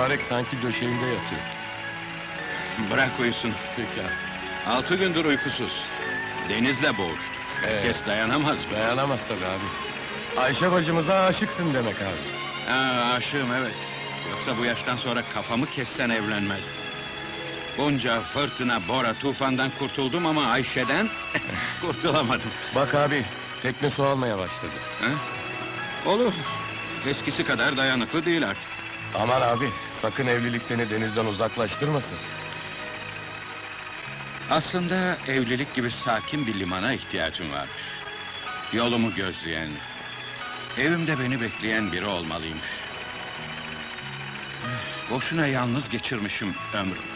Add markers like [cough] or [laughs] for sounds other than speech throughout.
Mübarek sanki döşeğinde yatıyor. Bırak uyusun. Peki abi. Altı gündür uykusuz. Denizle boğuştu. Herkes dayanamaz mı? Dayanamaz tabii abi. Ayşe bacımıza aşıksın demek abi. Ha, aşığım evet. Yoksa bu yaştan sonra kafamı kessen evlenmezdim. Bunca fırtına, bora, tufandan kurtuldum ama Ayşe'den [laughs] kurtulamadım. Bak abi, tekne su almaya başladı. Ha? Olur. Eskisi kadar dayanıklı değil artık. Aman abi, sakın evlilik seni denizden uzaklaştırmasın. Aslında evlilik gibi sakin bir limana ihtiyacım varmış. Yolumu gözleyen, evimde beni bekleyen biri olmalıymış. Boşuna yalnız geçirmişim ömrümü.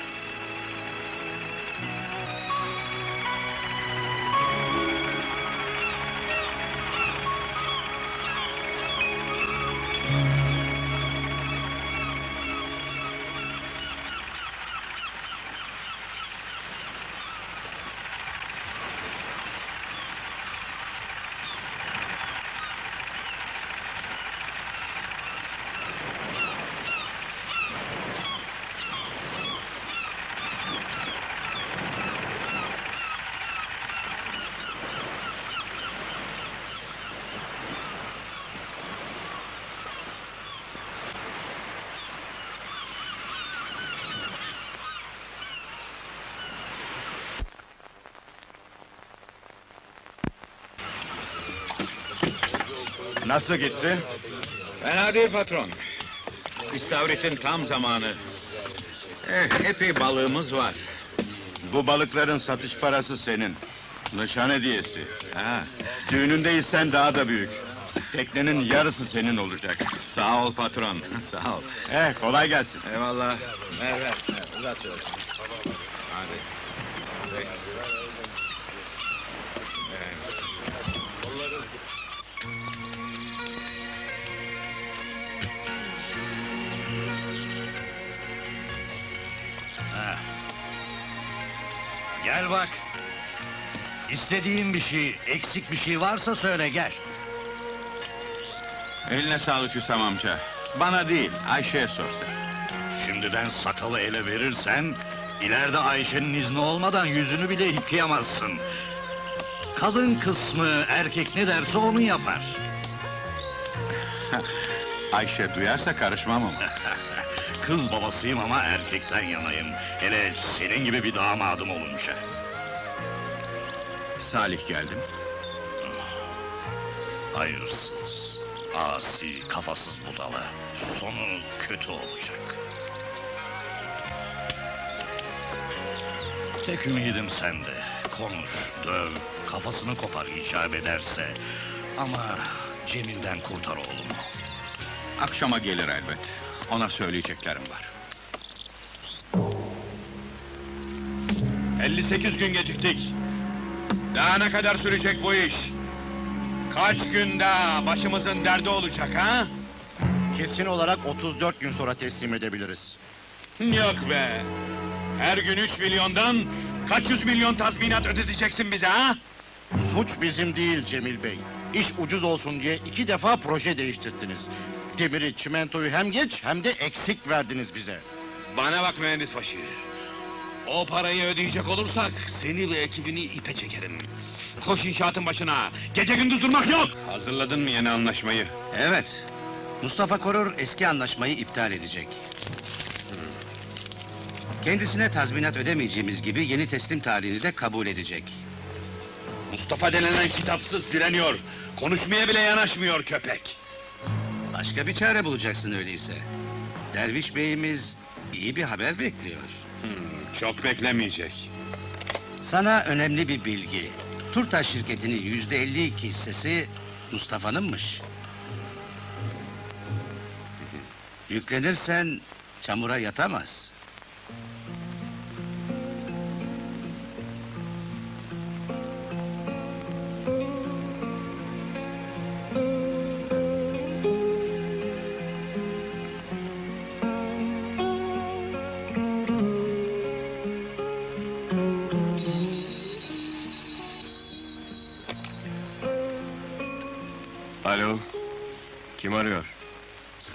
Nasıl gitti? Fena değil patron. İstavrit'in tam zamanı. Eh, epey balığımız var. Bu balıkların satış parası senin. Nişan hediyesi. Ha, Düğünündeysen daha da büyük. Teknenin yarısı senin olacak. sağ ol patron, [laughs] sağ ol. Eh kolay gelsin. Eyvallah. Ver ver, ver uzat şöyle. İstediğin bir şey, eksik bir şey varsa söyle gel. Eline sağlık Hüsam amca. Bana değil, Ayşe'ye sor sen. Şimdiden sakalı ele verirsen... ...ileride Ayşe'nin izni olmadan yüzünü bile yıkayamazsın. Kadın kısmı erkek ne derse onu yapar. [laughs] Ayşe duyarsa karışmam ama. [laughs] Kız babasıyım ama erkekten yanayım. Hele senin gibi bir damadım olunca. Salih geldim. Hayırsız, asi, kafasız budala. Sonu kötü olacak. Tek ümidim sende. Konuş, döv, kafasını kopar icap ederse. Ama Cemil'den kurtar oğlumu. Akşama gelir elbet. Ona söyleyeceklerim var. 58 gün geciktik. Daha ne kadar sürecek bu iş? Kaç gün daha başımızın derdi olacak ha? Kesin olarak 34 gün sonra teslim edebiliriz. Yok be! Her gün 3 milyondan kaç yüz milyon tazminat ödeteceksin bize ha? Suç bizim değil Cemil Bey. İş ucuz olsun diye iki defa proje değiştirdiniz. Demiri, çimentoyu hem geç hem de eksik verdiniz bize. Bana bak mühendis başı. O parayı ödeyecek olursak seni ve ekibini ipe çekerim. Koş inşaatın başına. Gece gündüz durmak yok. Hazırladın mı yeni anlaşmayı? Evet. Mustafa Korur eski anlaşmayı iptal edecek. Kendisine tazminat ödemeyeceğimiz gibi yeni teslim tarihini de kabul edecek. Mustafa denilen kitapsız direniyor. Konuşmaya bile yanaşmıyor köpek. Başka bir çare bulacaksın öyleyse. Derviş beyimiz iyi bir haber bekliyor. Hmm, çok beklemeyecek. Sana önemli bir bilgi. Turtaş şirketinin yüzde elli iki hissesi Mustafa'nınmış. [laughs] Yüklenirsen çamura yatamaz.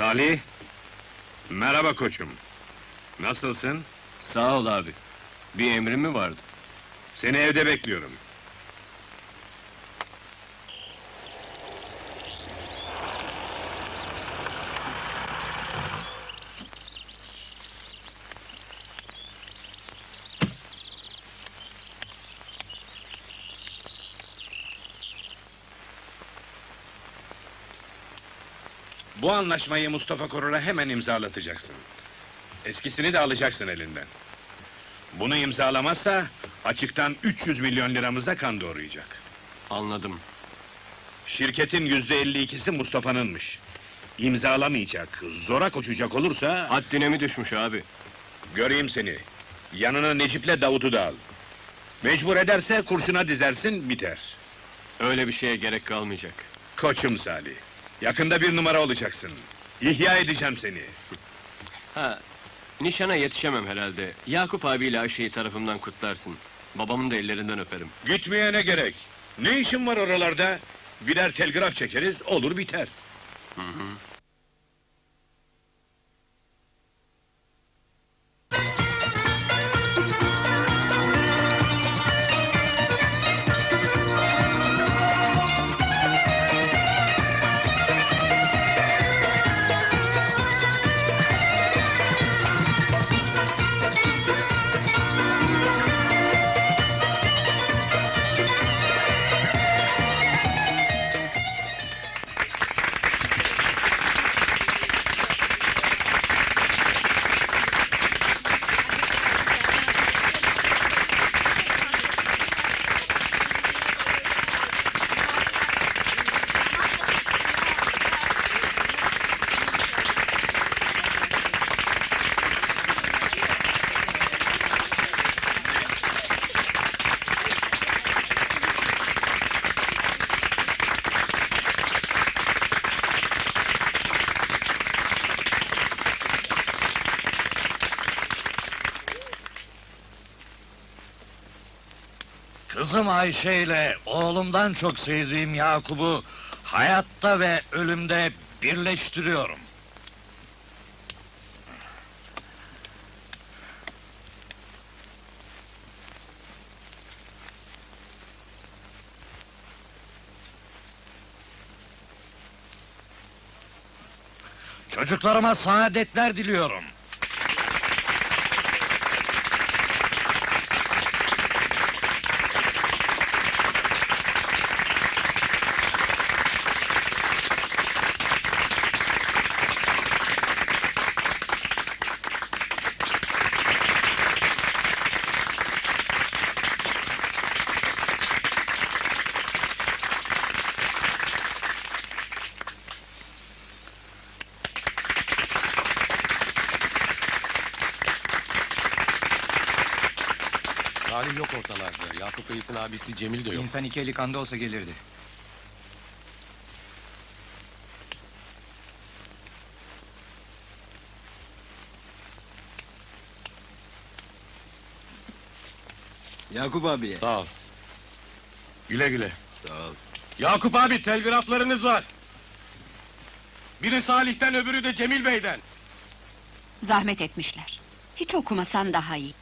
Salih, Merhaba koçum. Nasılsın? Sağ ol abi. Bir emrin mi vardı? Seni evde bekliyorum. Bu anlaşmayı Mustafa Korur'a hemen imzalatacaksın. Eskisini de alacaksın elinden. Bunu imzalamazsa açıktan 300 milyon liramıza kan doğrayacak. Anladım. Şirketin yüzde 52'si Mustafa'nınmış. İmzalamayacak, zora koşacak olursa Haddine mi düşmüş abi? göreyim seni. Yanına Necip'le Davut'u da al. Mecbur ederse kurşuna dizersin, biter. Öyle bir şeye gerek kalmayacak. Koçum Salih. Yakında bir numara olacaksın. İhya edeceğim seni. Ha, nişana yetişemem herhalde. Yakup abiyle Ayşe'yi tarafımdan kutlarsın. Babamın da ellerinden öperim. Gitmeye ne gerek? Ne işin var oralarda? Birer telgraf çekeriz, olur biter. Hı hı. Kızım Ayşe ile oğlumdan çok sevdiğim Yakup'u hayatta ve ölümde birleştiriyorum. Çocuklarıma saadetler diliyorum. Salih yok Yakup Reis'in abisi Cemil de yok. İnsan iki eli kanda olsa gelirdi. Yakup abi. Sağ ol. Güle güle. Sağ ol. Yakup abi telgraflarınız var. Biri Salih'ten öbürü de Cemil Bey'den. Zahmet etmişler. Hiç okumasan daha iyi.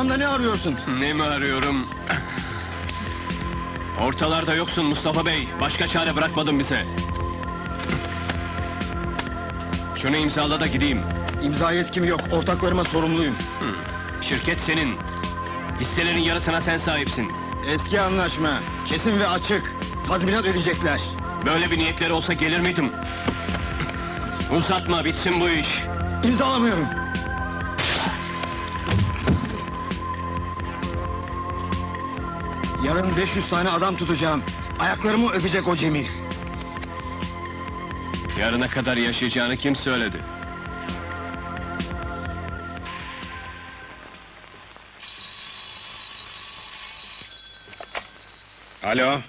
Adamda ne arıyorsun? Ne mi arıyorum? Ortalarda yoksun Mustafa Bey. Başka çare bırakmadın bize. Şunu imzala da gideyim. İmza yetkim yok. Ortaklarıma sorumluyum. Şirket senin. Hisselerin yarısına sen sahipsin. Eski anlaşma. Kesin ve açık. Tazminat ödeyecekler. Böyle bir niyetleri olsa gelir miydim? Uzatma, bitsin bu iş. İmzalamıyorum. Yarın 500 tane adam tutacağım. Ayaklarımı öpecek o Cemil. Yarına kadar yaşayacağını kim söyledi? Alo,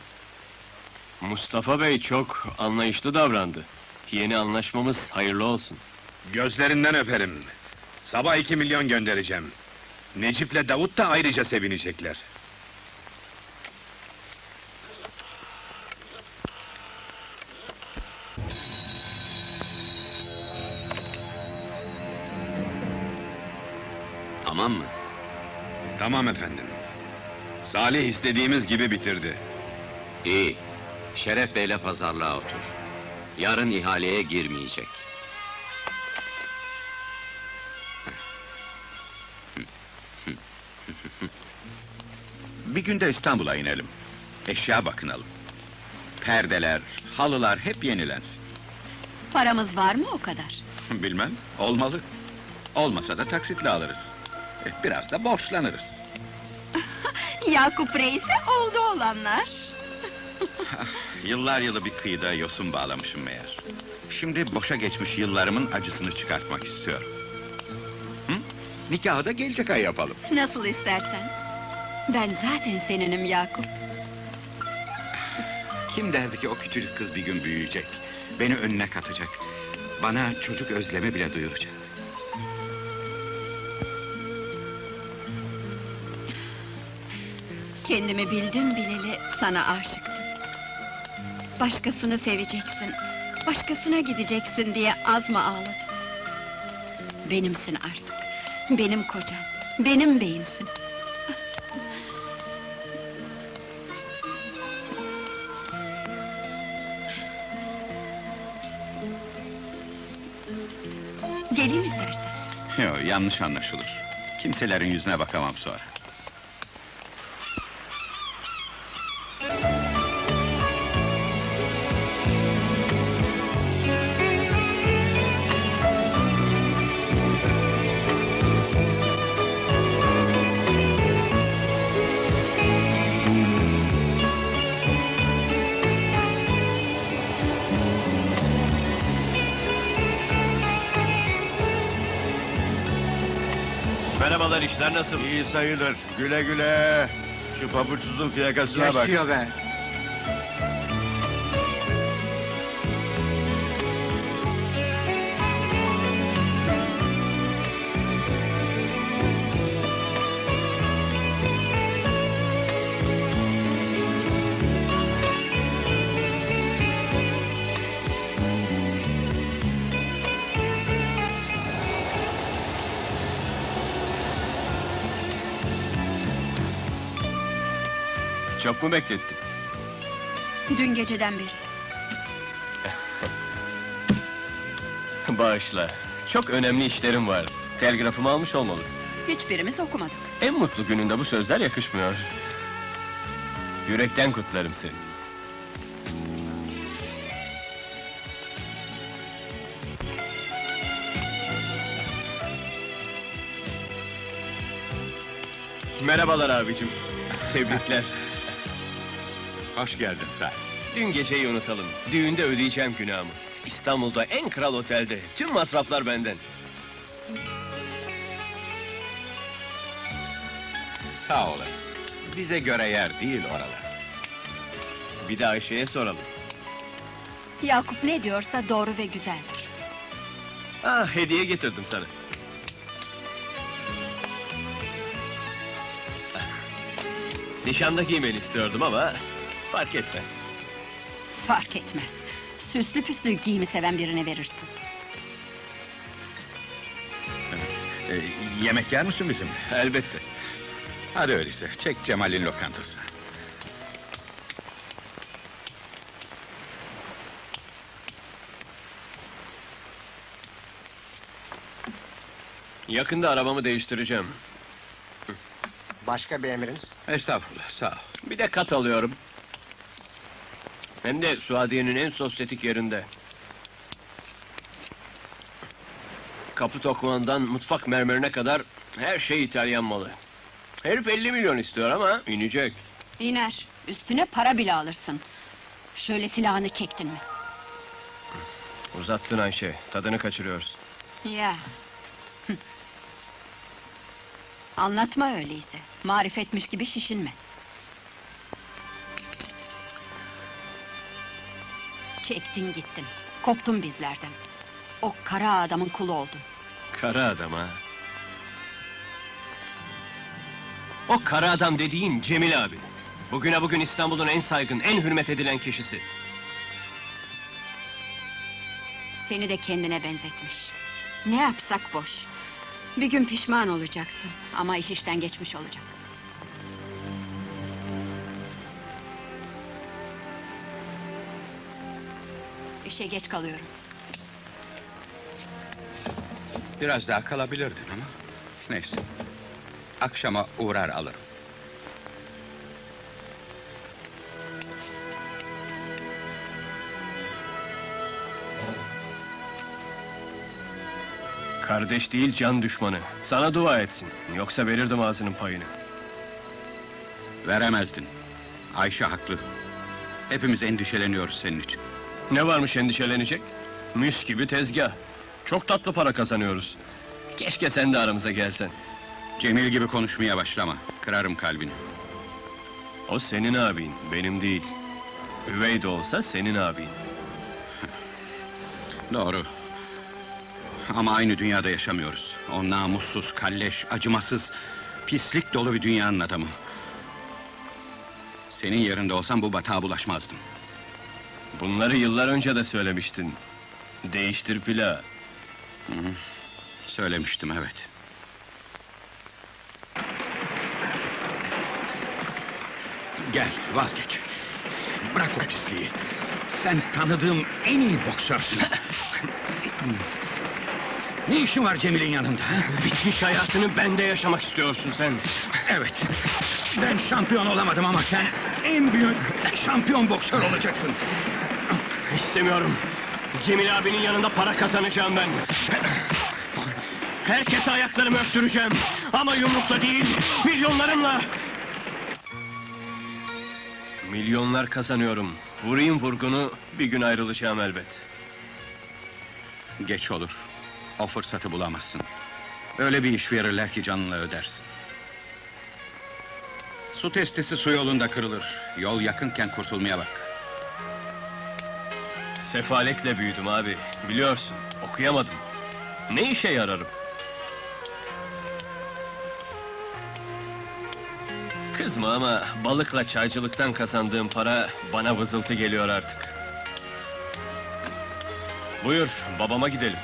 Mustafa Bey çok anlayışlı davrandı. Yeni anlaşmamız hayırlı olsun. gözlerinden öperim. Sabah iki milyon göndereceğim. Necip'le Davut da ayrıca sevinecekler. Tamam mı? Tamam efendim. Salih istediğimiz gibi bitirdi. İyi. Şeref Bey'le pazarlığa otur. Yarın ihaleye girmeyecek. Bir günde İstanbul'a inelim. Eşya bakınalım. Perdeler, halılar hep yenilensin. Paramız var mı o kadar? Bilmem, olmalı. Olmasa da taksitle alırız. Biraz da borçlanırız. [laughs] Yakup Reis'e oldu olanlar. [laughs] Yıllar yılı bir kıyıda yosun bağlamışım meğer. Şimdi boşa geçmiş yıllarımın acısını çıkartmak istiyorum. Hı? Nikahı da gelecek ay yapalım. Nasıl istersen. Ben zaten seninim Yakup. Kim derdi ki o küçücük kız bir gün büyüyecek. Beni önüne katacak. Bana çocuk özlemi bile duyuracak. Kendimi bildim bileli sana aşıktım. Başkasını seveceksin, başkasına gideceksin diye az mı ağladım? Benimsin artık, benim kocam, benim beyimsin. Geleyim istersen. Yok, yanlış anlaşılır. Kimselerin yüzüne bakamam sonra. İşler nasıl? İyi sayılır. Güle güle. Şu pabuçsuzun fiyakasına bak. be. Çok mu beklettin? Dün geceden beri. [laughs] Bağışla. Çok önemli işlerim var. Telgrafımı almış olmalısın. Hiçbirimiz okumadık. En mutlu gününde bu sözler yakışmıyor. Yürekten kutlarım seni. Merhabalar abicim. [laughs] [laughs] Tebrikler. Hoş geldin sen. Dün geceyi unutalım. Düğünde ödeyeceğim günahımı. İstanbul'da en kral otelde. Tüm masraflar benden. Sağ olasın. Bize göre yer değil oralar. Bir de Ayşe'ye soralım. Yakup ne diyorsa doğru ve güzeldir. Ah hediye getirdim sana. Nişanda giymeni istiyordum ama fark etmez. Fark etmez. Süslü püslü giyimi seven birine verirsin. Ee, yemek yer misin bizimle? Elbette. Hadi öyleyse, çek Cemal'in lokantası. Yakında arabamı değiştireceğim. Başka bir emriniz? Estağfurullah, sağ ol. Bir de kat alıyorum. Hem de Suadiye'nin en sosyetik yerinde. Kapı tokmağından mutfak mermerine kadar her şey İtalyan malı. Herif 50 milyon istiyor ama inecek. İner. Üstüne para bile alırsın. Şöyle silahını çektin mi? Uzattın Ayşe, tadını kaçırıyoruz. Ya. Anlatma öyleyse. Marifetmiş gibi şişinme. Çektin gittin. Koptun bizlerden. O kara adamın kulu oldun. Kara adam ha. O kara adam dediğin Cemil abi. Bugüne bugün İstanbul'un en saygın, en hürmet edilen kişisi. Seni de kendine benzetmiş. Ne yapsak boş. Bir gün pişman olacaksın. Ama iş işten geçmiş olacak. İşe geç kalıyorum. Biraz daha kalabilirdin ama... Neyse. Akşama uğrar alırım. Kardeş değil can düşmanı. Sana dua etsin. Yoksa verirdim ağzının payını. Veremezdin. Ayşe haklı. Hepimiz endişeleniyoruz senin için. Ne varmış endişelenecek? Mis gibi tezgah. Çok tatlı para kazanıyoruz. Keşke sen de aramıza gelsen. Cemil gibi konuşmaya başlama. Kırarım kalbini. O senin abin, benim değil. Üvey de olsa senin abin. [laughs] Doğru. Ama aynı dünyada yaşamıyoruz. O namussuz, kalleş, acımasız, pislik dolu bir dünyanın adamı. Senin yerinde olsam bu batağa bulaşmazdım. Bunları yıllar önce de söylemiştin. Değiştir plağı. Söylemiştim evet. Gel vazgeç. Bırak o pisliği. Sen tanıdığım en iyi boksörsün. [laughs] ne işin var Cemil'in yanında? ha? Bitmiş hayatını bende yaşamak istiyorsun sen. Evet. Ben şampiyon olamadım ama sen en büyük şampiyon boksör olacaksın. İstemiyorum. Cemil abinin yanında para kazanacağım ben. Herkese ayaklarımı öptüreceğim. Ama yumrukla değil, milyonlarımla. Milyonlar kazanıyorum. Vurayım vurgunu, bir gün ayrılacağım elbet. Geç olur. O fırsatı bulamazsın. Öyle bir iş verirler ki canını ödersin. Su testisi su yolunda kırılır. Yol yakınken kurtulmaya bak. Sefaletle büyüdüm abi, biliyorsun. Okuyamadım. Ne işe yararım? Kızma ama balıkla çaycılıktan kazandığım para bana vızıltı geliyor artık. Buyur, babama gidelim.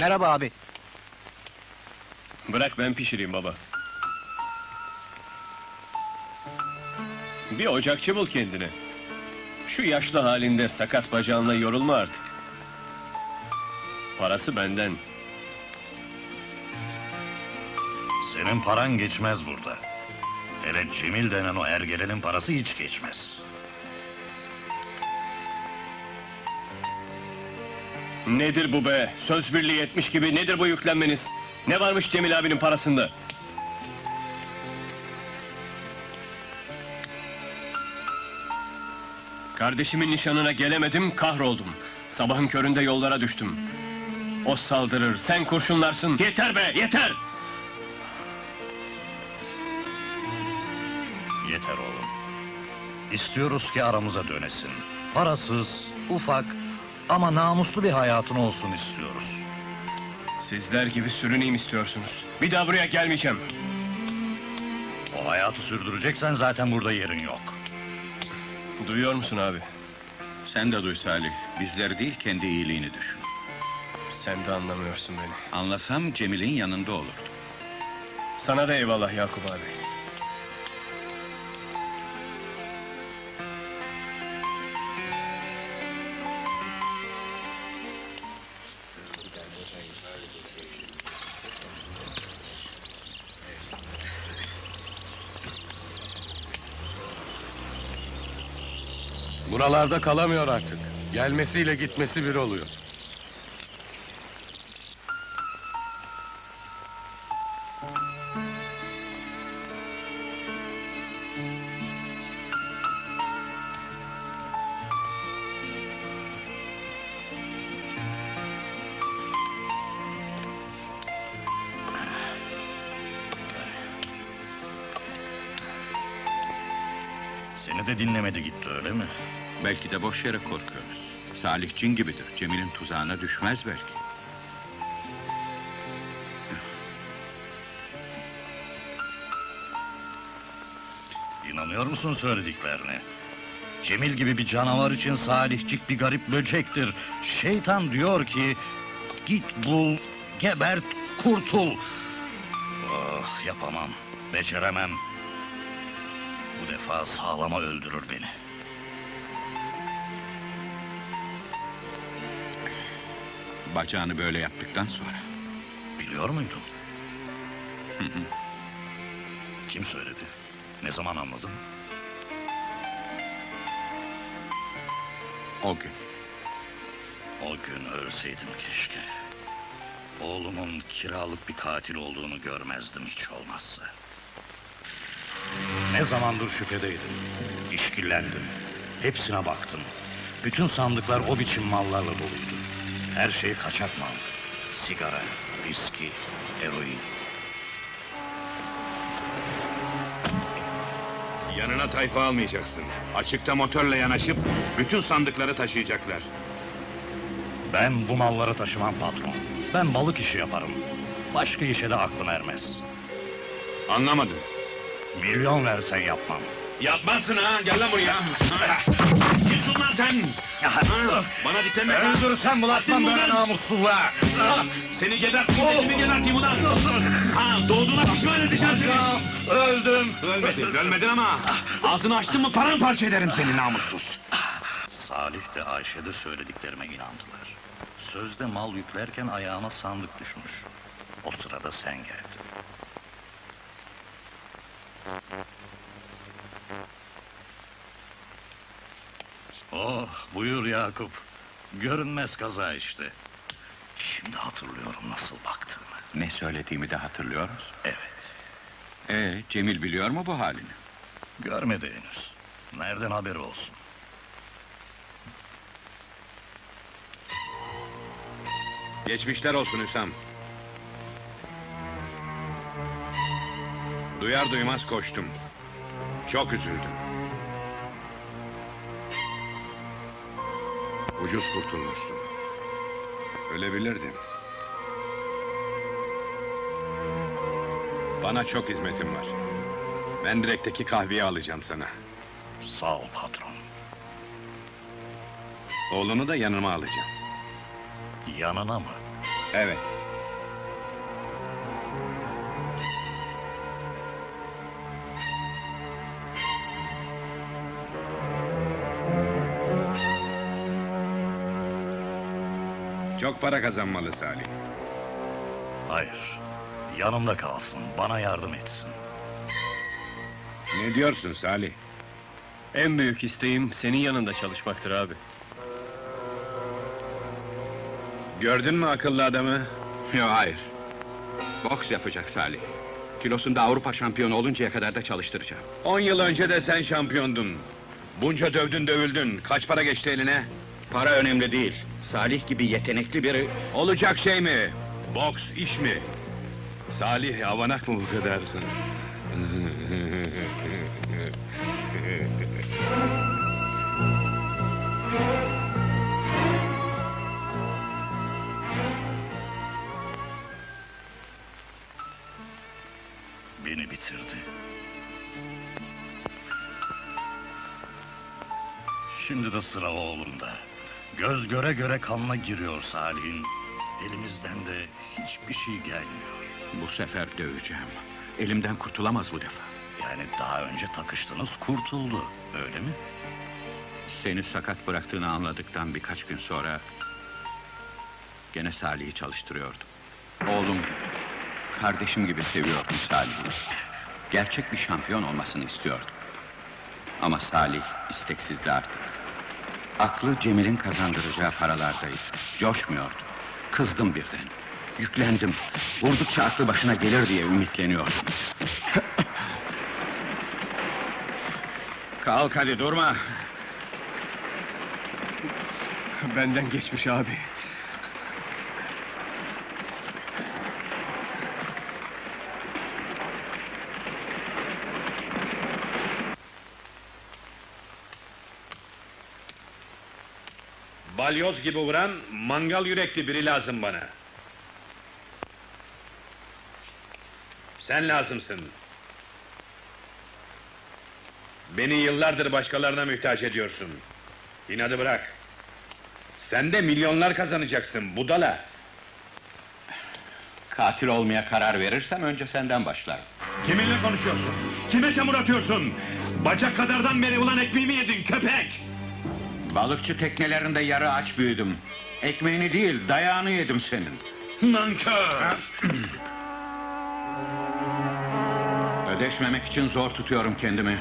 Merhaba abi. Bırak ben pişireyim baba. Bir ocakçı bul kendine. Şu yaşlı halinde sakat bacağınla yorulma artık. Parası benden. Senin paran geçmez burada. Hele Cemil denen o ergelenin parası hiç geçmez. Nedir bu be? Söz birliği etmiş gibi nedir bu yüklenmeniz? Ne varmış Cemil abinin parasında? Kardeşimin nişanına gelemedim, kahroldum. Sabahın köründe yollara düştüm. O saldırır, sen kurşunlarsın. Yeter be, yeter! Yeter oğlum. İstiyoruz ki aramıza dönesin. Parasız, ufak ama namuslu bir hayatın olsun istiyoruz. Sizler gibi sürüneyim istiyorsunuz. Bir daha buraya gelmeyeceğim. O hayatı sürdüreceksen zaten burada yerin yok. Duyuyor musun abi? Sen de duy Salih. Bizleri değil kendi iyiliğini düşün. Sen de anlamıyorsun beni. Anlasam Cemil'in yanında olurdum. Sana da eyvallah Yakup abi. Buralarda kalamıyor artık. Gelmesiyle gitmesi bir oluyor. Belki de boş yere korkuyoruz. Salih cin gibidir. Cemil'in tuzağına düşmez belki. İnanıyor musun söylediklerine? Cemil gibi bir canavar için Salihcik bir garip böcektir. Şeytan diyor ki... Git bul, gebert, kurtul. Oh, yapamam, beceremem. Bu defa sağlama öldürür beni. Bacağını böyle yaptıktan sonra. Biliyor muydun? Kim söyledi? Ne zaman anladın? O gün. O gün ölseydim keşke. Oğlumun kiralık bir katil olduğunu görmezdim hiç olmazsa. Ne zamandır şüphedeydim. İşkillendim. Hepsine baktım. Bütün sandıklar o biçim mallarla doluydu. Her şey kaçak mal. Sigara, viski, eroin. Yanına tayfa almayacaksın. Açıkta motorla yanaşıp bütün sandıkları taşıyacaklar. Ben bu malları taşımam patron. Ben balık işi yaparım. Başka işe de aklım ermez. Anlamadım. Milyon versen yapmam. Yapmazsın ha, gel lan buraya. [laughs] Kimsin lan sen? Bana diklenme. Öldürsen bulaşmam böyle namussuzluğa. Seni geberteyim, seni mi geberteyim ulan? Ha, doğduğuna pişman edeceğim seni. Öldüm. Ölmedin, ölmedin ama ağzını açtın mı paramparça ederim seni namussuz. Salih de Ayşe de söylediklerime inandılar. Sözde mal yüklerken ayağıma sandık düşmüş. O sırada sen geldin. Oh, buyur Yakup. Görünmez kaza işte. Şimdi hatırlıyorum nasıl baktığımı. Ne söylediğimi de hatırlıyoruz. Evet, Ee, Cemil biliyor mu bu halini? görmedi henüz. Nereden haberi olsun? Geçmişler olsun Hüsam. Duyar duymaz koştum. Çok üzüldüm. Ucuz kurtulmuşsun. Ölebilirdin. Bana çok hizmetim var. Ben direkteki kahveyi alacağım sana. Sağ ol patron. Oğlunu da yanıma alacağım. Yanına mı? Evet. Çok para kazanmalı Salih. Hayır. Yanımda kalsın, bana yardım etsin. Ne diyorsun Salih? En büyük isteğim senin yanında çalışmaktır abi. Gördün mü akıllı adamı? Yok hayır. Boks yapacak Salih. Kilosunda Avrupa şampiyonu oluncaya kadar da çalıştıracağım. On yıl önce de sen şampiyondun. Bunca dövdün dövüldün. Kaç para geçti eline? Para önemli değil. Salih gibi yetenekli biri... Olacak şey mi? Boks iş mi? Salih avanak mı bu kadar? Beni bitirdi. Şimdi de sıra oğlumda. Göz göre göre kanına giriyor Salih'in. Elimizden de hiçbir şey gelmiyor. Bu sefer döveceğim. Elimden kurtulamaz bu defa. Yani daha önce takıştınız kurtuldu, öyle mi? Seni sakat bıraktığını anladıktan birkaç gün sonra... ...gene Salih'i çalıştırıyordum. Oğlum gibi, kardeşim gibi seviyordum Salih'i. Gerçek bir şampiyon olmasını istiyordum. Ama Salih isteksizdi artık. Aklı Cemil'in kazandıracağı paralardaydı. Coşmuyordu. Kızdım birden. Yüklendim. Vurdukça aklı başına gelir diye ümitleniyordum. Kalk hadi durma. Benden geçmiş abi. Balyoz gibi vuran mangal yürekli biri lazım bana. Sen lazımsın. Beni yıllardır başkalarına mühtaç ediyorsun. İnadı bırak. Sen de milyonlar kazanacaksın budala. Katil olmaya karar verirsem önce senden başlarım. Kiminle konuşuyorsun? Kime çamur atıyorsun? Bacak kadardan beri ulan ekmeğimi yedin köpek! Balıkçı teknelerinde yarı aç büyüdüm. Ekmeğini değil, dayağını yedim senin. Nankör! Ödeşmemek için zor tutuyorum kendimi.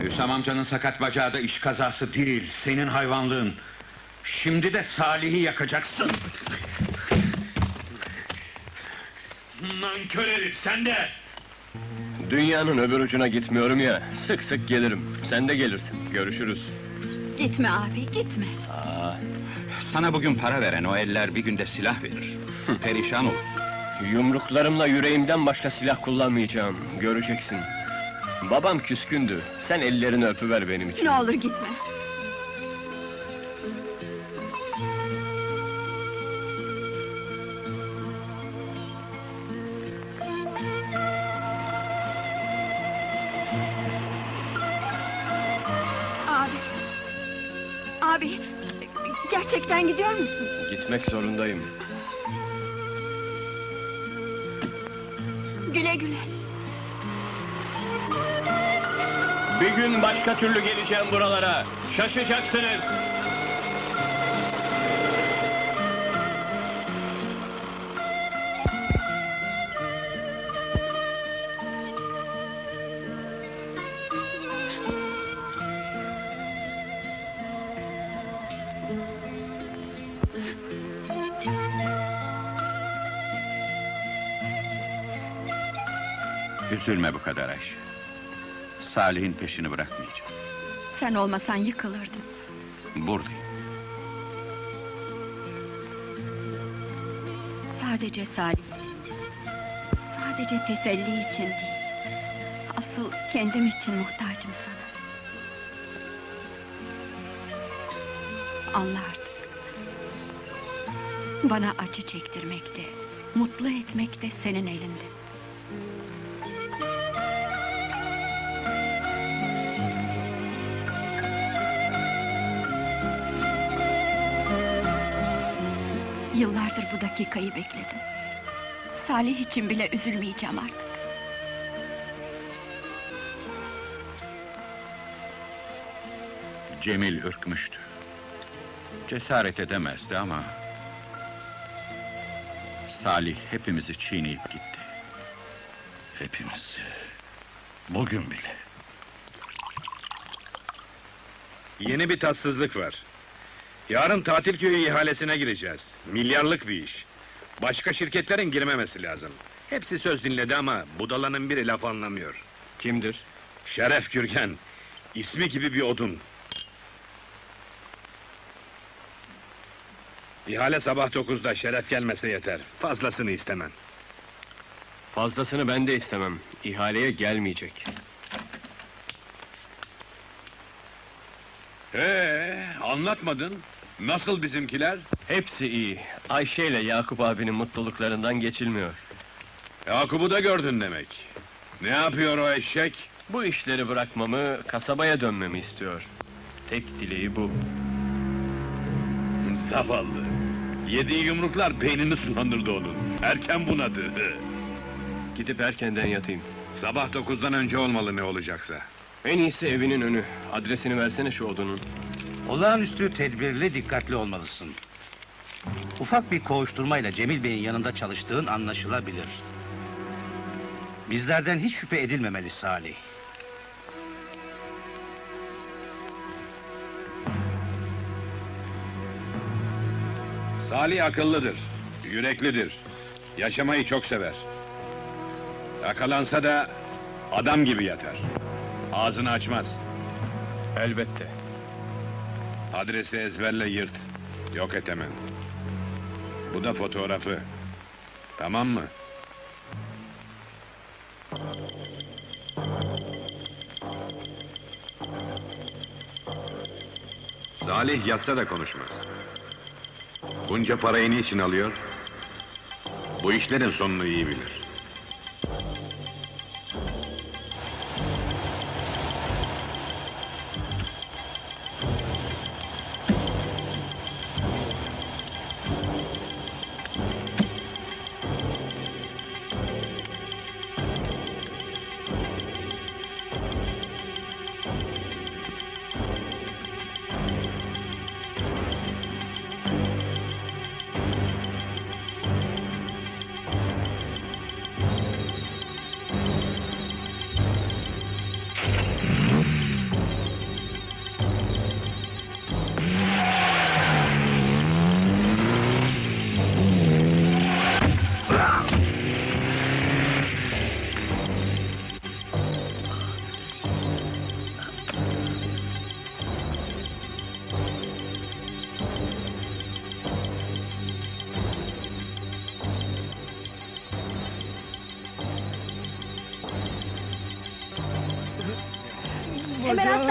Hüsam amcanın sakat bacağı da iş kazası değil, senin hayvanlığın. Şimdi de Salih'i yakacaksın. Nankör herif sen de! Dünyanın öbür ucuna gitmiyorum ya. Sık sık gelirim. Sen de gelirsin. Görüşürüz. Gitme abi, gitme. Aa, Sana bugün para veren o eller bir günde silah verir. Perişan olur. yumruklarımla yüreğimden başka silah kullanmayacağım. Göreceksin. Babam küskündü. Sen ellerini öpüver benim için. Ne olur gitme. Gerçekten gidiyor musun? Gitmek zorundayım. Güle güle. Bir gün başka türlü geleceğim buralara. Şaşacaksınız. Üzülme bu kadar Ayşe. Salih'in peşini bırakmayacağım. Sen olmasan yıkılırdım. Buradayım. Sadece Salih için. Sadece teselli için değil. Asıl kendim için muhtacım sana. Anla artık. Bana acı çektirmek de, mutlu etmek de senin elinde. Yıllardır bu dakikayı bekledim. Salih için bile üzülmeyeceğim artık. Cemil ürkmüştü. Cesaret edemezdi ama Salih hepimizi çiğneyip gitti. Hepimiz. Bugün bile. Yeni bir tatsızlık var. Yarın tatil köyü ihalesine gireceğiz. Milyarlık bir iş. Başka şirketlerin girmemesi lazım. Hepsi söz dinledi ama budalanın biri laf anlamıyor. Kimdir? Şeref Gürgen. İsmi gibi bir odun. İhale sabah dokuzda şeref gelmese yeter. Fazlasını istemem. Fazlasını ben de istemem. İhaleye gelmeyecek. Ee, anlatmadın. Nasıl bizimkiler? Hepsi iyi. Ayşe ile Yakup abinin mutluluklarından geçilmiyor. Yakup'u da gördün demek. Ne yapıyor o eşek? Bu işleri bırakmamı, kasabaya dönmemi istiyor. Tek dileği bu. Zavallı. Yediği yumruklar beynini sulandırdı onun. Erken bunadı. [laughs] Gidip erkenden yatayım. Sabah dokuzdan önce olmalı ne olacaksa. En iyisi evinin önü. Adresini versene şu odunun. Olağanüstü tedbirli dikkatli olmalısın. Ufak bir koğuşturmayla Cemil Bey'in yanında çalıştığın anlaşılabilir. Bizlerden hiç şüphe edilmemeli Salih. Salih akıllıdır, yüreklidir. Yaşamayı çok sever. Yakalansa da adam gibi yatar. Ağzını açmaz. Elbette. Adresi ezberle yırt. Yok et hemen. Bu da fotoğrafı. Tamam mı? Salih yatsa da konuşmaz. Bunca parayı niçin alıyor? Bu işlerin sonunu iyi bilir.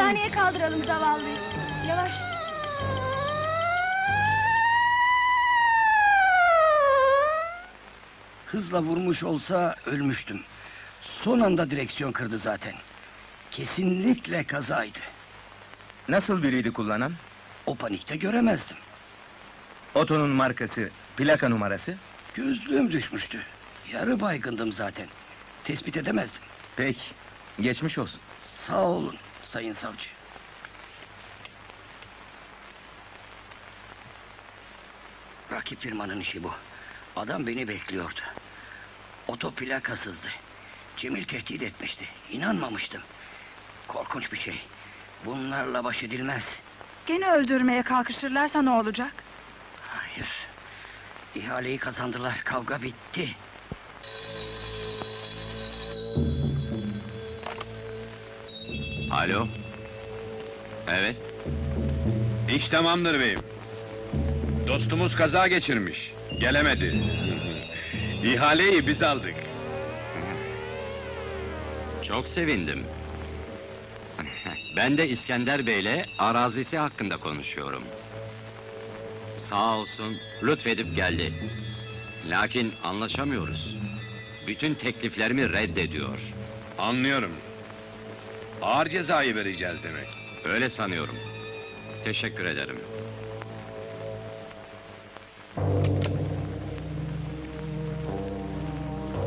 Hastaneye kaldıralım zavallıyı. Yavaş. Hızla vurmuş olsa ölmüştüm. Son anda direksiyon kırdı zaten. Kesinlikle kazaydı. Nasıl biriydi kullanan? O panikte göremezdim. Otonun markası, plaka numarası? Gözlüğüm düşmüştü. Yarı baygındım zaten. Tespit edemezdim. Peki, geçmiş olsun. Sağ olun sayın savcı. Rakip firmanın işi bu. Adam beni bekliyordu. Oto plakasızdı. Cemil tehdit etmişti. İnanmamıştım. Korkunç bir şey. Bunlarla baş edilmez. Gene öldürmeye kalkışırlarsa ne olacak? Hayır. İhaleyi kazandılar. Kavga bitti. Alo? Evet. İş tamamdır beyim. Dostumuz kaza geçirmiş. Gelemedi. İhaleyi biz aldık. Çok sevindim. ben de İskender Bey'le arazisi hakkında konuşuyorum. Sağ olsun lütfedip geldi. Lakin anlaşamıyoruz. Bütün tekliflerimi reddediyor. Anlıyorum. Ağır cezayı vereceğiz demek. Öyle sanıyorum. Teşekkür ederim.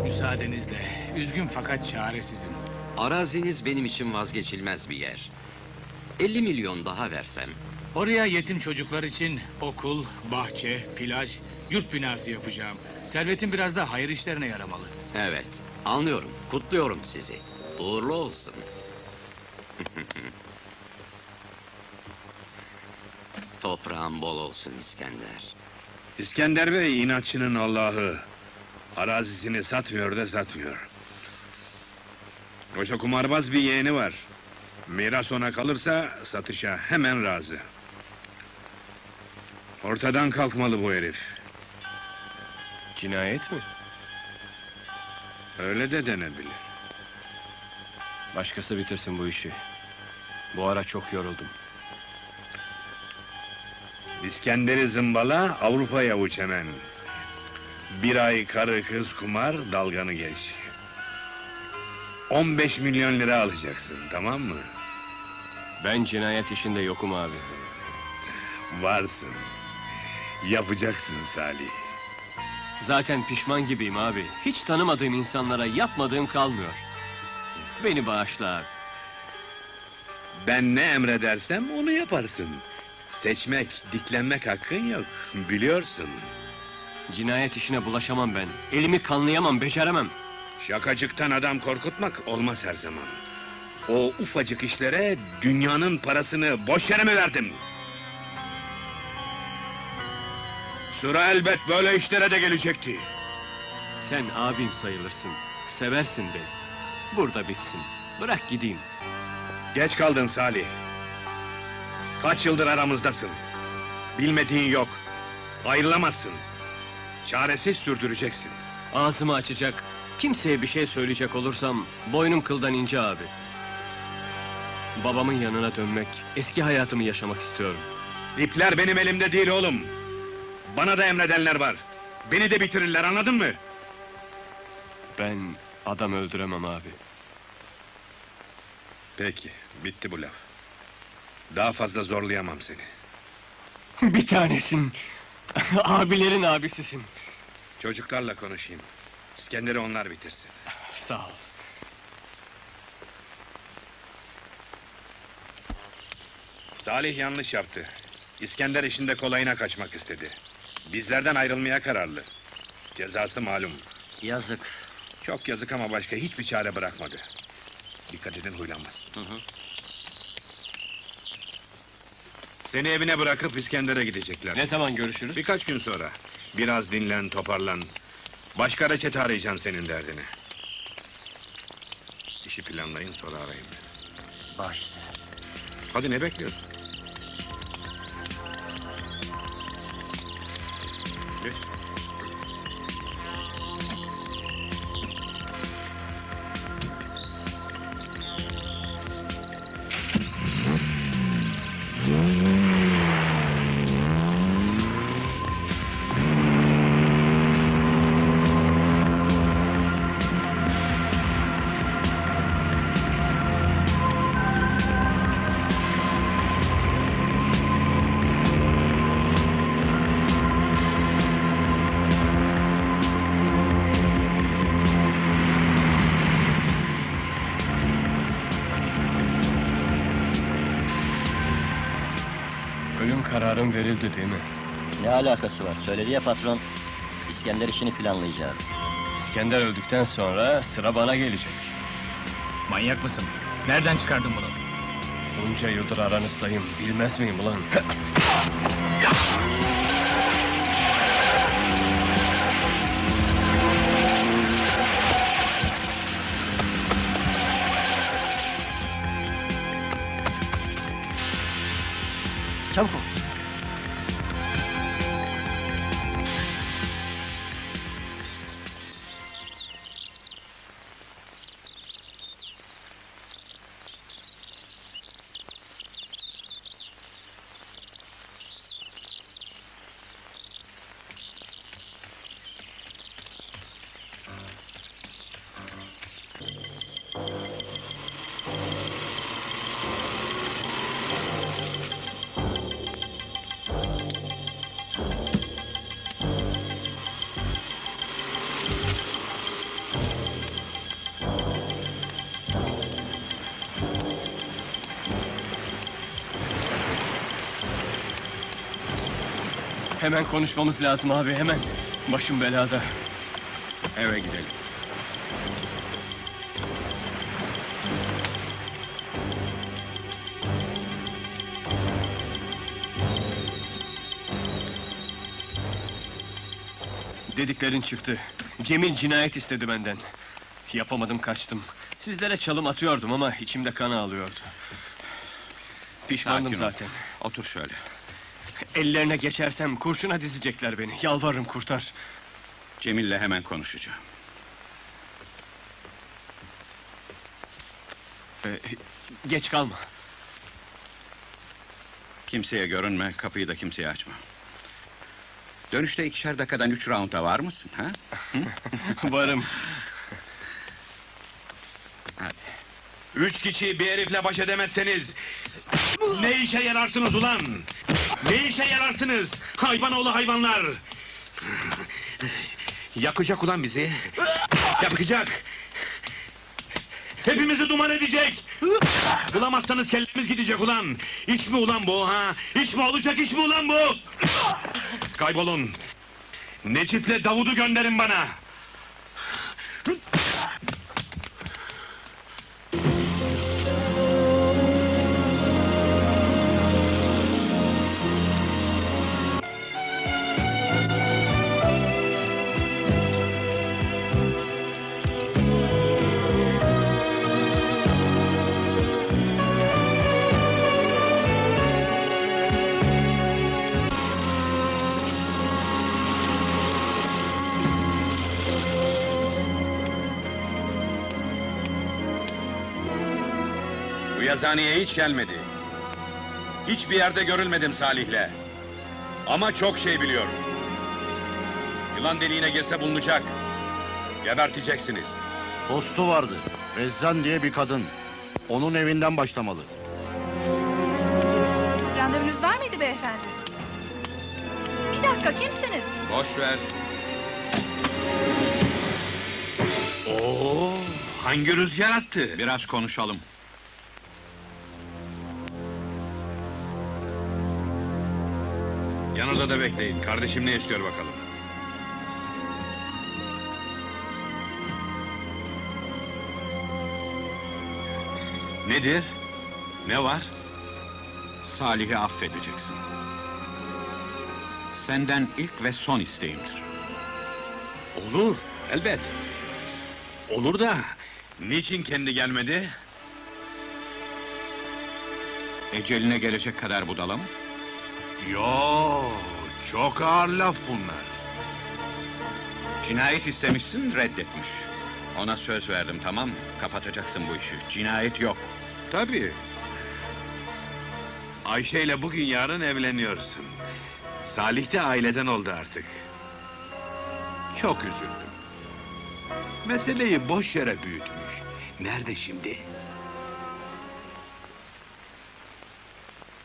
Müsaadenizle. Üzgün fakat çaresizim. Araziniz benim için vazgeçilmez bir yer. 50 milyon daha versem. Oraya yetim çocuklar için okul, bahçe, plaj, Yurt binası yapacağım. Servetim biraz da hayır işlerine yaramalı. Evet, anlıyorum. Kutluyorum sizi. Uğurlu olsun. [laughs] Toprağın bol olsun İskender. İskender Bey inatçının Allah'ı. Arazisini satmıyor da satmıyor. Oysa kumarbaz bir yeğeni var. Miras ona kalırsa satışa hemen razı. Ortadan kalkmalı bu herif. Cinayet mi? Öyle de denebilir. Başkası bitirsin bu işi. Bu ara çok yoruldum. İskender'i zımbala, Avrupa'ya uç hemen. Bir ay karı kız kumar, dalganı geç. 15 milyon lira alacaksın, tamam mı? Ben cinayet işinde yokum abi. Varsın. Yapacaksın Salih. Zaten pişman gibiyim abi. Hiç tanımadığım insanlara yapmadığım kalmıyor. Beni bağışla abi. Ben ne emredersem onu yaparsın. Seçmek, diklenmek hakkın yok, biliyorsun. Cinayet işine bulaşamam ben. Elimi kanlayamam, beceremem. Şakacıktan adam korkutmak olmaz her zaman. O ufacık işlere dünyanın parasını boş yere mi verdim? Sıra elbet böyle işlere de gelecekti. Sen abim sayılırsın. Seversin beni. Burada bitsin. Bırak gideyim. Geç kaldın Salih. Kaç yıldır aramızdasın. Bilmediğin yok. Ayrılamazsın. Çaresiz sürdüreceksin. Ağzımı açacak, kimseye bir şey söyleyecek olursam boynum kıldan ince abi. Babamın yanına dönmek, eski hayatımı yaşamak istiyorum. İpler benim elimde değil oğlum. Bana da emredenler var. Beni de bitirirler anladın mı? Ben adam öldüremem abi. Peki, bitti bu laf. Daha fazla zorlayamam seni. bir tanesin. [laughs] Abilerin abisisin. Çocuklarla konuşayım. İskender'i onlar bitirsin. Sağ ol. Salih yanlış yaptı. İskender işinde kolayına kaçmak istedi. Bizlerden ayrılmaya kararlı. Cezası malum. Yazık. Çok yazık ama başka hiçbir çare bırakmadı. Dikkat edin huylanmasın. Seni evine bırakıp İskender'e gidecekler. Ne zaman görüşürüz? Birkaç gün sonra. Biraz dinlen, toparlan. Başka reçete arayacağım senin derdine. İşi planlayın sonra arayın. Baş. Hadi ne bekliyorsun? Söyledi ya patron. İskender işini planlayacağız. İskender öldükten sonra sıra bana gelecek. Manyak mısın? Nereden çıkardın bunu? Bunca yıldır aranızdayım. Bilmez miyim ulan? [laughs] Hemen konuşmamız lazım abi hemen. Başım belada. Eve gidelim. Dediklerin çıktı. Cemil cinayet istedi benden. Yapamadım kaçtım. Sizlere çalım atıyordum ama içimde kan ağlıyordu. Pişmandım Sakin ol. zaten. Otur şöyle. Ellerine geçersem kurşuna dizecekler beni. Yalvarırım kurtar. Cemil'le hemen konuşacağım. Ee, geç kalma. Kimseye görünme, kapıyı da kimseye açma. Dönüşte ikişer dakikadan üç rounda var mısın, ha? [laughs] Varım. Hadi. Üç kişi bir herifle baş edemezseniz... Ne işe yararsınız ulan? Ne işe yararsınız? Hayvan oğlu hayvanlar! Yakacak ulan bizi. Yakacak. Hepimizi duman edecek. Bulamazsanız kellemiz gidecek ulan. İş mi ulan bu ha? İş mi olacak iş mi ulan bu? Kaybolun. Necip'le Davud'u gönderin bana. Bu yazıhaneye hiç gelmedi. Hiçbir yerde görülmedim Salih'le. Ama çok şey biliyorum. Yılan deliğine girse bulunacak. Geberteceksiniz. Dostu vardı. Rezzan diye bir kadın. Onun evinden başlamalı. Randevunuz var mıydı beyefendi? Bir dakika kimsiniz? Boş ver. Oo, hangi rüzgar attı? Biraz konuşalım. Odada bekleyin. Kardeşim ne istiyor bakalım. Nedir? Ne var? Salih'i affedeceksin. Senden ilk ve son isteğimdir. Olur, elbet. Olur da, niçin kendi gelmedi? Eceline gelecek kadar budala mı? Yo, çok ağır laf bunlar. Cinayet istemişsin, reddetmiş. Ona söz verdim, tamam mı? Kapatacaksın bu işi. Cinayet yok. Tabii. Ayşe ile bugün yarın evleniyorsun. Salih de aileden oldu artık. Çok üzüldüm. Meseleyi boş yere büyütmüş. Nerede şimdi?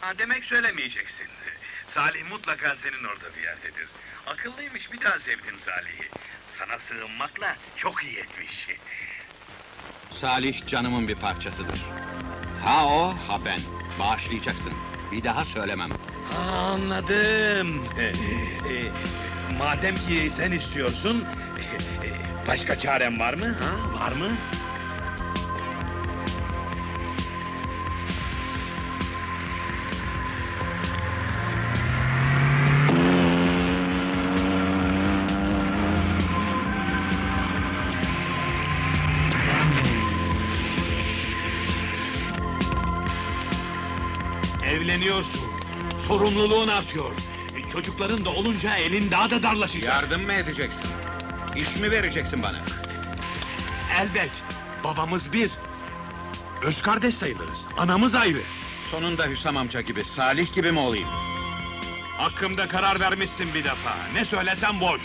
Ha, demek söylemeyeceksin. Salih mutlaka senin orada bir yerdedir. Akıllıymış bir daha sevdim Salih'i. Sana sığınmakla çok iyi etmiş. Salih canımın bir parçasıdır. Ha o, ha ben. Bağışlayacaksın. Bir daha söylemem. Ha, Anladım. E, e, madem ki sen istiyorsun, e, e, başka çarem var mı? Ha, var mı? Evleniyorsun. Sorumluluğun artıyor. E, Çocukların da olunca elin daha da darlaşacak. Yardım mı edeceksin? İş mi vereceksin bana? Elbet. Babamız bir. Öz kardeş sayılırız. Anamız ayrı. Sonunda Hüsam amca gibi, Salih gibi mi olayım? Hakkımda karar vermişsin bir defa. Ne söylesem boş.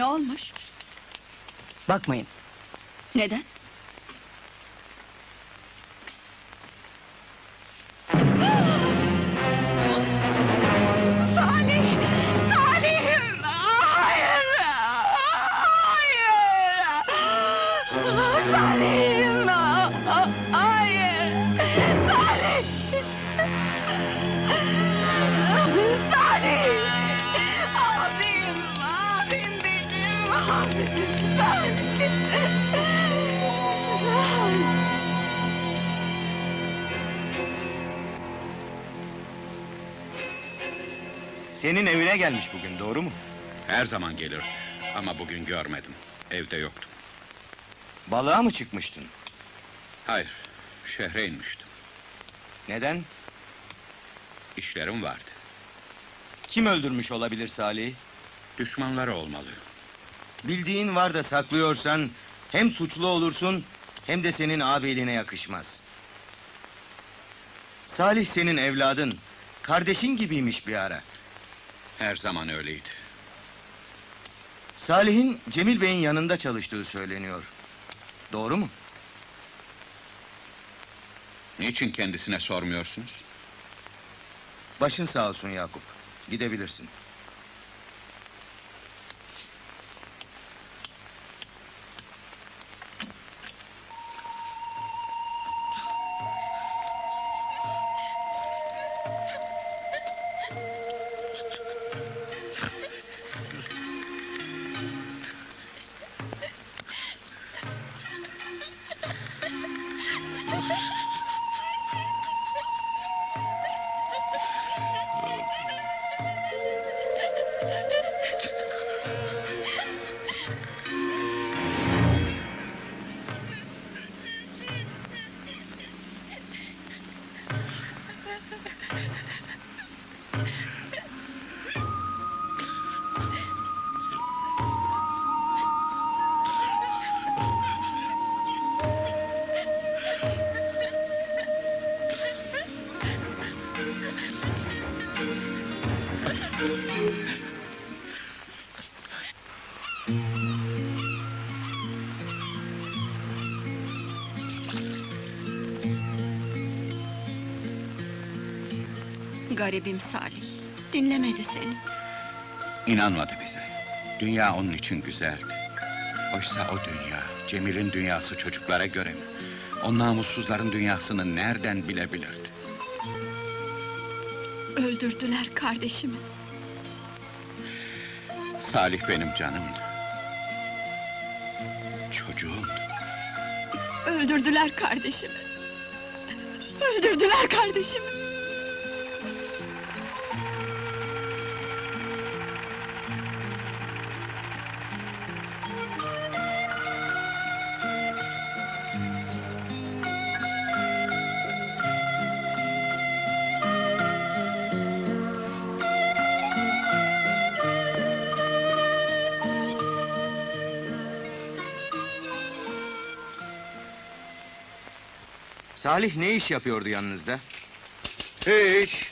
Ne olmuş? Bakmayın. Neden? Her zaman gelir. Ama bugün görmedim. Evde yoktu. Balığa mı çıkmıştın? Hayır, şehre inmiştim. Neden? İşlerim vardı. Kim öldürmüş olabilir Salih'i? Düşmanları olmalı. Bildiğin var da saklıyorsan... ...hem suçlu olursun... ...hem de senin ağabeyliğine yakışmaz. Salih senin evladın. Kardeşin gibiymiş bir ara. Her zaman öyleydi. Salih'in Cemil Bey'in yanında çalıştığı söyleniyor. Doğru mu? Niçin kendisine sormuyorsunuz? Başın sağ olsun Yakup. Gidebilirsin. Garibim Salih. Dinlemedi seni. İnanmadı bize. Dünya onun için güzeldi. Oysa o dünya, Cemil'in dünyası çocuklara göre mi? O namussuzların dünyasını nereden bilebilirdi? Öldürdüler kardeşimi. Salih benim canımdı. Çocuğumdu. Öldürdüler kardeşimi. Öldürdüler kardeşimi. Salih ne iş yapıyordu yanınızda? Hiç.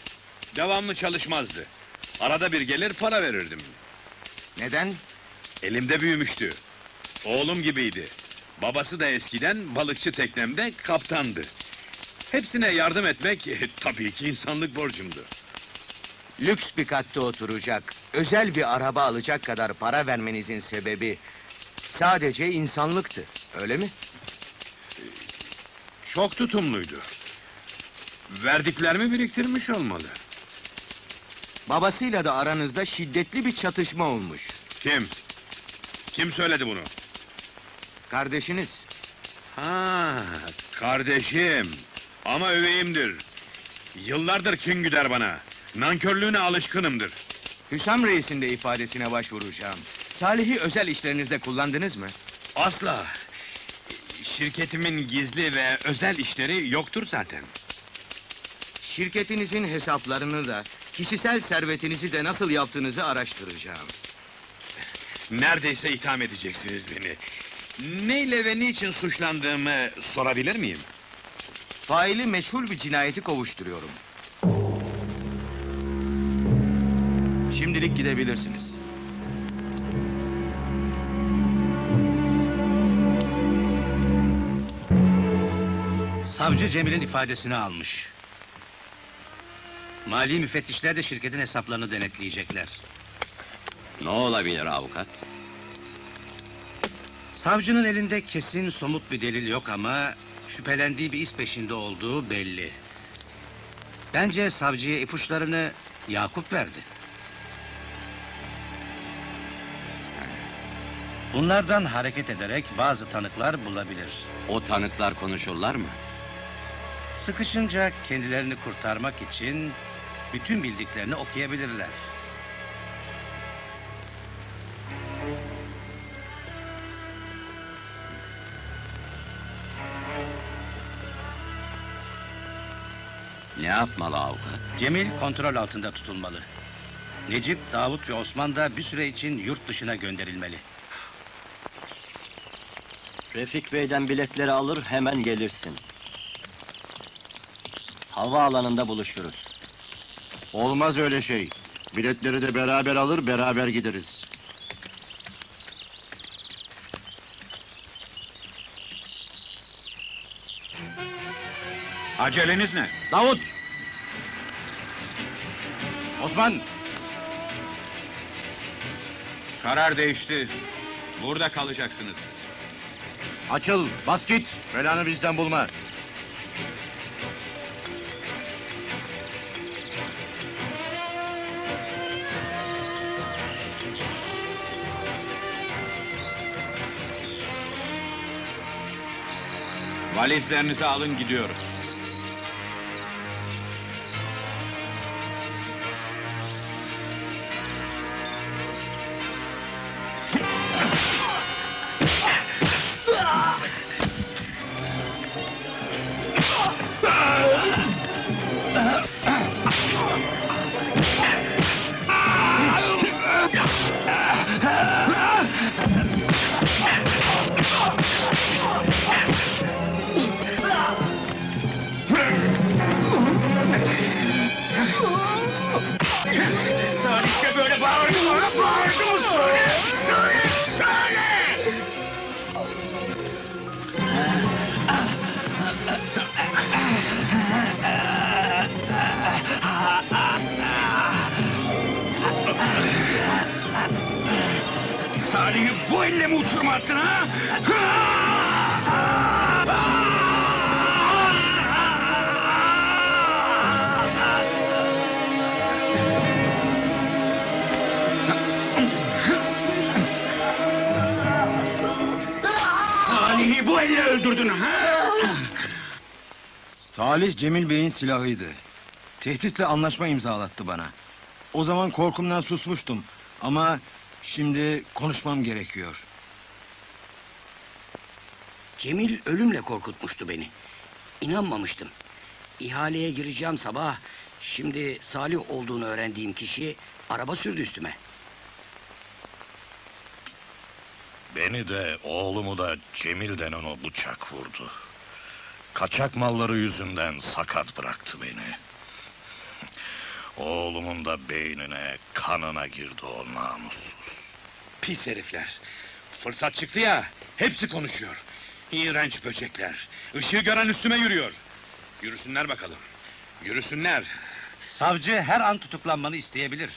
Devamlı çalışmazdı. Arada bir gelir para verirdim. Neden? Elimde büyümüştü. Oğlum gibiydi. Babası da eskiden balıkçı teknemde kaptandı. Hepsine yardım etmek e, tabii ki insanlık borcumdu. Lüks bir katta oturacak, özel bir araba alacak kadar para vermenizin sebebi... ...sadece insanlıktı, öyle mi? Çok tutumluydu. Verdiklerimi biriktirmiş olmalı. Babasıyla da aranızda şiddetli bir çatışma olmuş. Kim? Kim söyledi bunu? Kardeşiniz. Ha, kardeşim. Ama öveyimdir. Yıllardır kin güder bana. Nankörlüğüne alışkınımdır. Hüsam Reis'in de ifadesine başvuracağım. Salih'i özel işlerinizde kullandınız mı? Asla. Şirketimin gizli ve özel işleri yoktur zaten. Şirketinizin hesaplarını da, kişisel servetinizi de nasıl yaptığınızı araştıracağım. Neredeyse itham edeceksiniz beni. Neyle ve niçin suçlandığımı sorabilir miyim? Faili meşhur bir cinayeti kovuşturuyorum. Şimdilik gidebilirsiniz. Savcı Cemil'in ifadesini almış. Mali müfettişler de şirketin hesaplarını denetleyecekler. Ne olabilir avukat? Savcının elinde kesin somut bir delil yok ama şüphelendiği bir iz peşinde olduğu belli. Bence savcıya ipuçlarını Yakup verdi. Bunlardan hareket ederek bazı tanıklar bulabilir. O tanıklar konuşurlar mı? Sıkışınca kendilerini kurtarmak için bütün bildiklerini okuyabilirler. Ne yapmalı avukat? Cemil kontrol altında tutulmalı. Necip, Davut ve Osman da bir süre için yurt dışına gönderilmeli. Refik Bey'den biletleri alır hemen gelirsin. Havaalanında buluşuruz. Olmaz öyle şey. Biletleri de beraber alır, beraber gideriz. Aceleniz ne? Davut! Osman! Karar değişti. Burada kalacaksınız. Açıl, bas git. Belanı bizden bulma. Valizlerinizi alın gidiyoruz. Salih Cemil Bey'in silahıydı. Tehditle anlaşma imzalattı bana. O zaman korkumdan susmuştum. Ama şimdi konuşmam gerekiyor. Cemil ölümle korkutmuştu beni. İnanmamıştım. İhaleye gireceğim sabah. Şimdi Salih olduğunu öğrendiğim kişi araba sürdü üstüme. Beni de oğlumu da Cemil denen o bıçak vurdu. Kaçak malları yüzünden sakat bıraktı beni. Oğlumun da beynine, kanına girdi o namussuz. Pis herifler. Fırsat çıktı ya, hepsi konuşuyor. İğrenç böcekler. Işığı gören üstüme yürüyor. Yürüsünler bakalım. Yürüsünler. Savcı her an tutuklanmanı isteyebilir.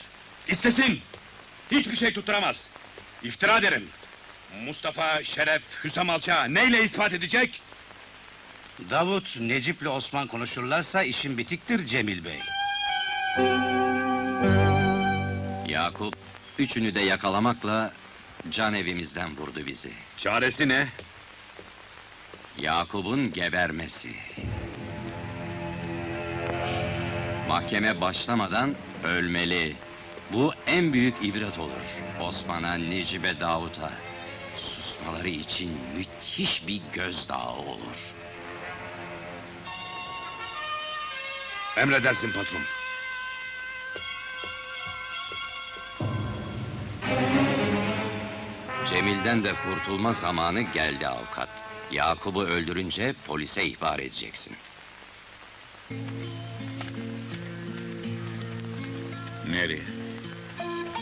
İstesin. Hiçbir şey tutturamaz. İftira derim. Mustafa, Şeref, Hüsam Alça neyle ispat edecek? Davut, Necip'le Osman konuşurlarsa işin bitiktir Cemil Bey. Yakup, üçünü de yakalamakla can evimizden vurdu bizi. Çaresi ne? Yakup'un gebermesi. Mahkeme başlamadan ölmeli. Bu en büyük ibret olur. Osman'a, Necip'e, Davut'a. Susmaları için müthiş bir gözdağı olur. Emredersin patron. Cemil'den de kurtulma zamanı geldi avukat. Yakup'u öldürünce polise ihbar edeceksin. Nereye?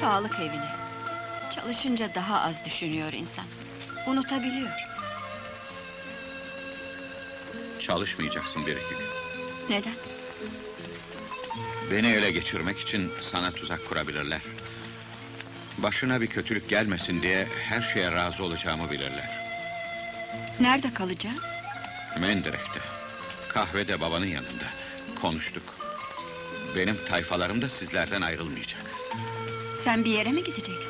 Sağlık evine. Çalışınca daha az düşünüyor insan. Unutabiliyor. Çalışmayacaksın bir iki gün. Neden? Beni ele geçirmek için sana tuzak kurabilirler. Başına bir kötülük gelmesin diye her şeye razı olacağımı bilirler. Nerede kalacağım? Mendirek'te. Kahvede babanın yanında. Konuştuk. Benim tayfalarım da sizlerden ayrılmayacak. Sen bir yere mi gideceksin?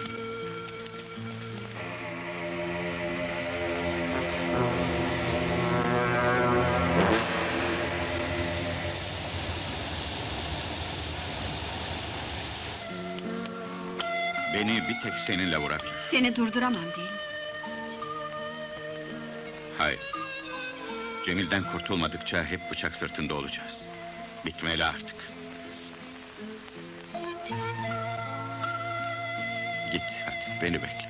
Beni bir tek seninle vurabilir. Seni durduramam değil mi? Hayır. Cemil'den kurtulmadıkça hep bıçak sırtında olacağız. Bitmeli artık. Git hadi beni bekle.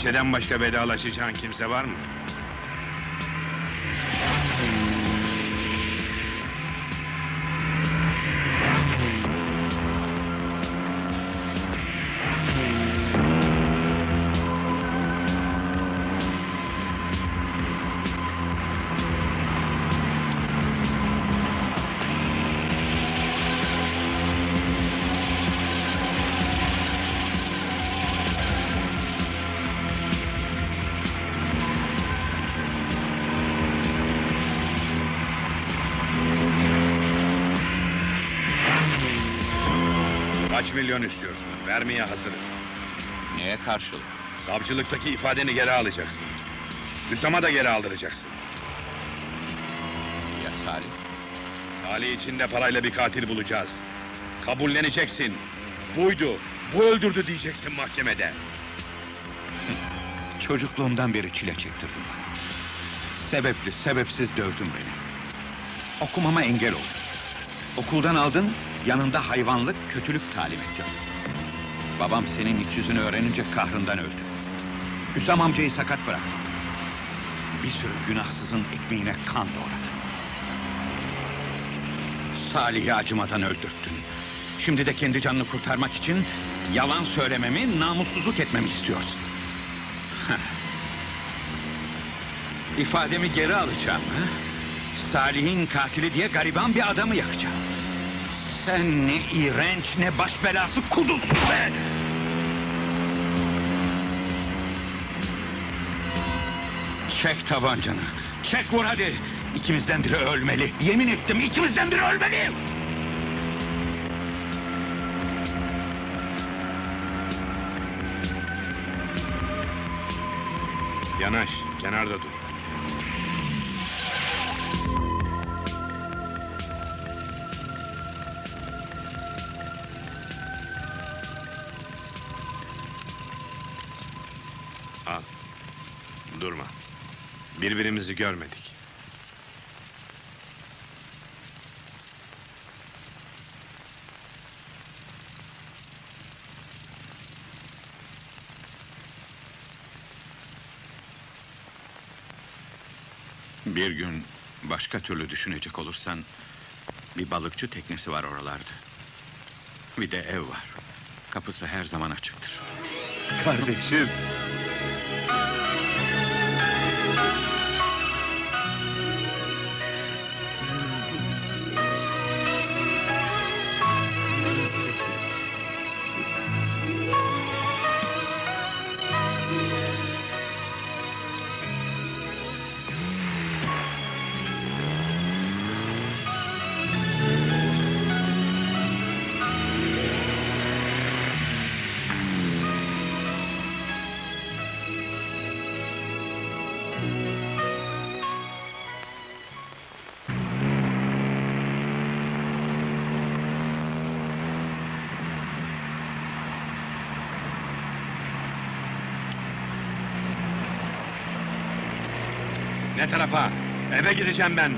Ayşe'den başka vedalaşacağın kimse var mı? Kaç milyon istiyorsun? Vermeye hazırım. Neye karşılık? Savcılıktaki ifadeni geri alacaksın. Hüsam'a da geri aldıracaksın. Ya Salih? Salih için de parayla bir katil bulacağız. Kabulleneceksin. Buydu, bu öldürdü diyeceksin mahkemede. [laughs] Çocukluğumdan beri çile çektirdin bana. Sebepli, sebepsiz dövdün beni. Okumama engel oldun. Okuldan aldın, yanında hayvanlık, kötülük talim ettin. Babam senin iç yüzünü öğrenince kahrından öldü. Hüsam amcayı sakat bıraktın. Bir sürü günahsızın ekmeğine kan doğradın. Salih'i acımadan öldürttün. Şimdi de kendi canını kurtarmak için yalan söylememi, namussuzluk etmemi istiyorsun. Heh. İfademi geri alacağım. Ha? Salih'in katili diye gariban bir adamı yakacağım. Sen ne iğrenç ne baş belası kudusun be! Çek tabancanı. Çek vur hadi. İkimizden biri ölmeli. Yemin ettim ikimizden biri ölmeli. Yanaş, kenarda dur. Birbirimizi görmedik. Bir gün başka türlü düşünecek olursan... ...bir balıkçı teknesi var oralarda. Bir de ev var. Kapısı her zaman açıktır. Kardeşim. Ne tarafa? Eve gideceğim ben.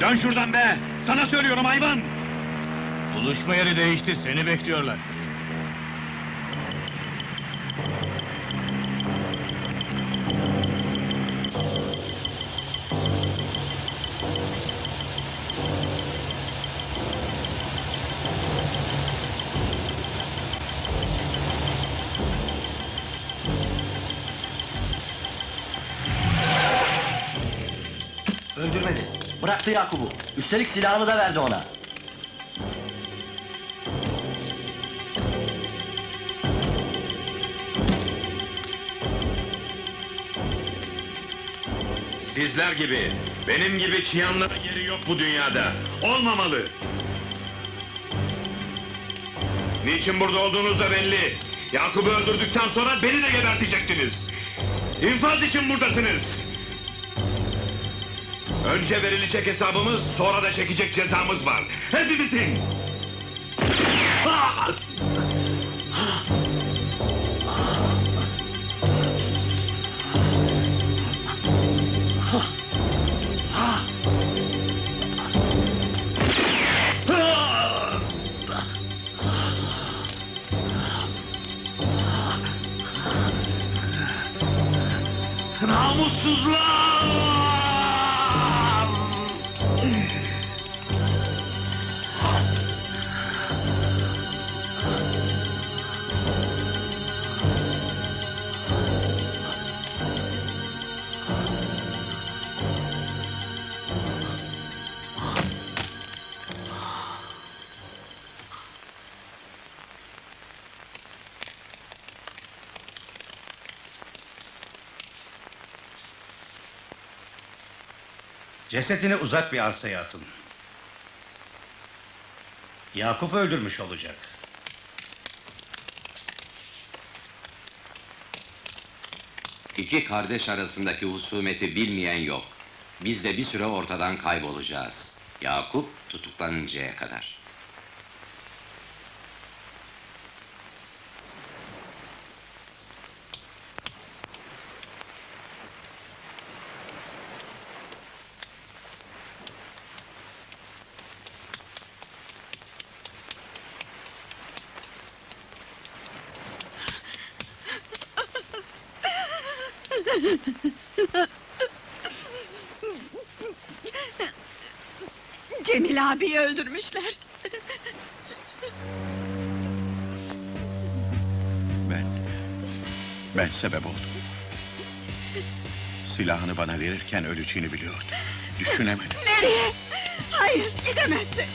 Dön şuradan be! Sana söylüyorum hayvan! Buluşma yeri değişti, seni bekliyorlar. Bıraktı Yakup'u. Üstelik silahını da verdi ona. Sizler gibi, benim gibi çıyanlara yeri yok bu dünyada. Olmamalı. Niçin burada olduğunuz da belli. Yakup'u öldürdükten sonra beni de gebertecektiniz. İnfaz için buradasınız. Önce verilecek hesabımız, sonra da çekecek cezamız var. Hepimizin! Ah! Namussuzlar! Cesetini uzak bir arsaya atın. Yakup öldürmüş olacak. İki kardeş arasındaki husumeti bilmeyen yok. Biz de bir süre ortadan kaybolacağız. Yakup tutuklanıncaya kadar. Cemil abiyi öldürmüşler. Ben... Ben sebep oldum. Silahını bana verirken öleceğini biliyordum. Düşünemedim. Nereye? Hayır gidemezsin.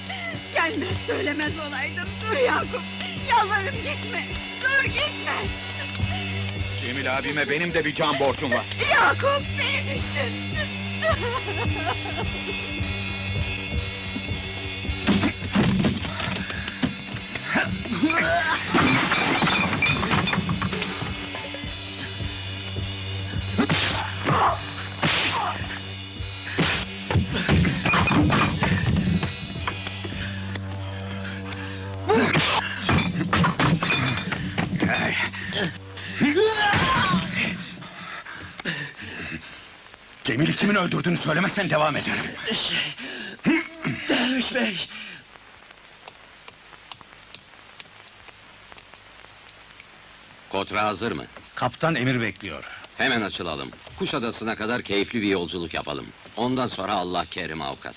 Gelmez söylemez olaydım. Dur Yakup. Yalvarırım gitme. Dur gitme. Cemil abime benim de bir can borcum var. Yakup beni düşün. Gemili kimin öldürdüğünü söylemezsen devam ederim. Şey, Derviş Bey! Kotra hazır mı? Kaptan emir bekliyor. Hemen açılalım. Kuşadası'na kadar keyifli bir yolculuk yapalım. Ondan sonra Allah kerim avukat.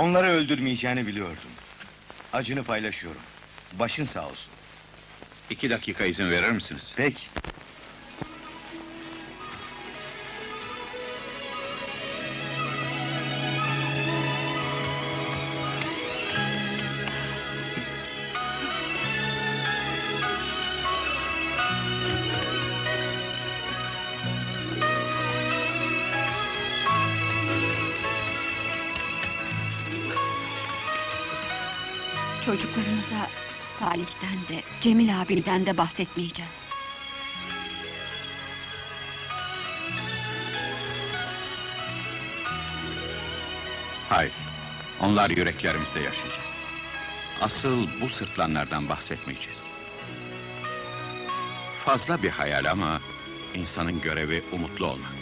Onları öldürmeyeceğini biliyordum. Acını paylaşıyorum. Başın sağ olsun. İki dakika izin verir misiniz? Peki. Cemil abimden de bahsetmeyeceğiz. Hayır. Onlar yüreklerimizde yaşayacak. Asıl bu sırtlanlardan bahsetmeyeceğiz. Fazla bir hayal ama insanın görevi umutlu olmaktır.